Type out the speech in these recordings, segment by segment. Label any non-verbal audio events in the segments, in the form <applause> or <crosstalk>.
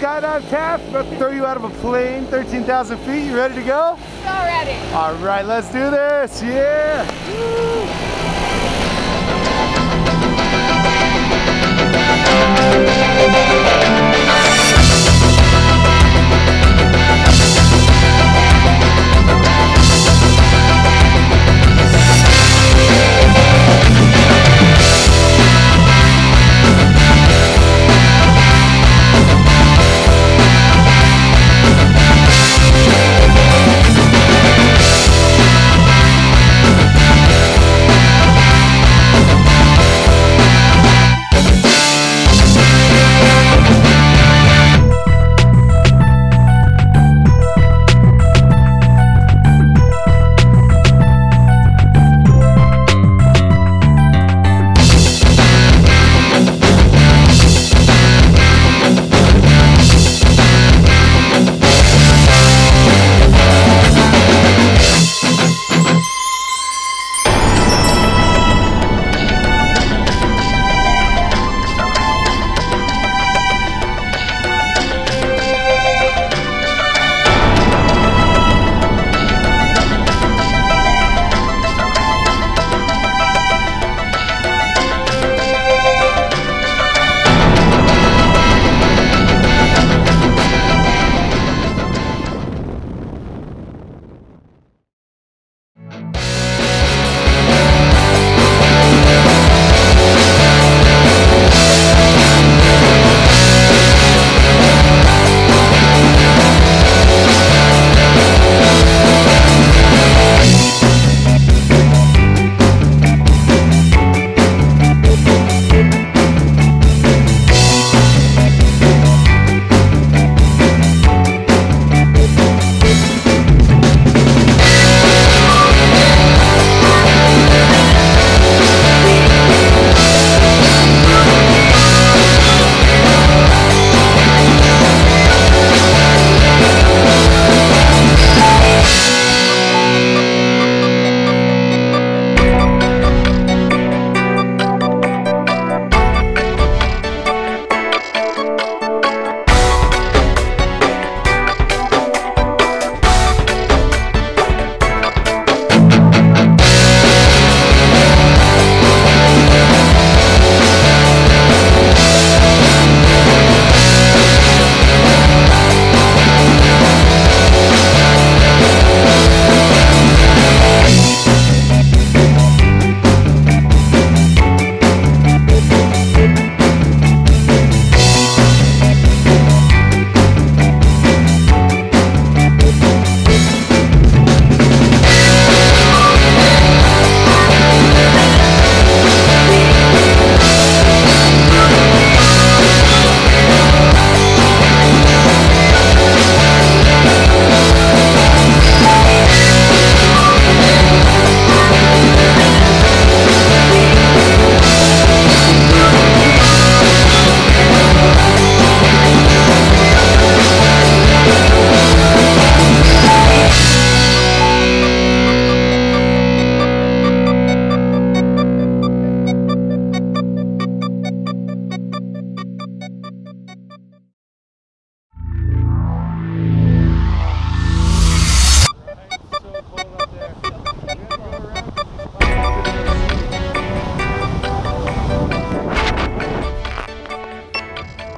Skydive Taft. About to throw you out of a plane, 13,000 feet. You ready to go? So ready. All right, let's do this. Yeah.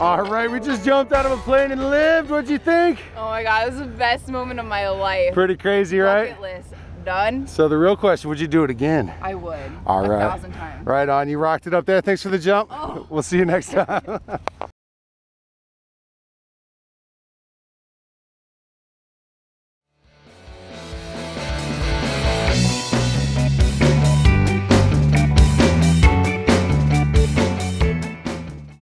All right, we just jumped out of a plane and lived. What'd you think? Oh my god, this is the best moment of my life. Pretty crazy, right? Bucket list done. So the real question, would you do it again? I would. All a right. thousand times. Right on. You rocked it up there. Thanks for the jump. Oh. We'll see you next time. <laughs>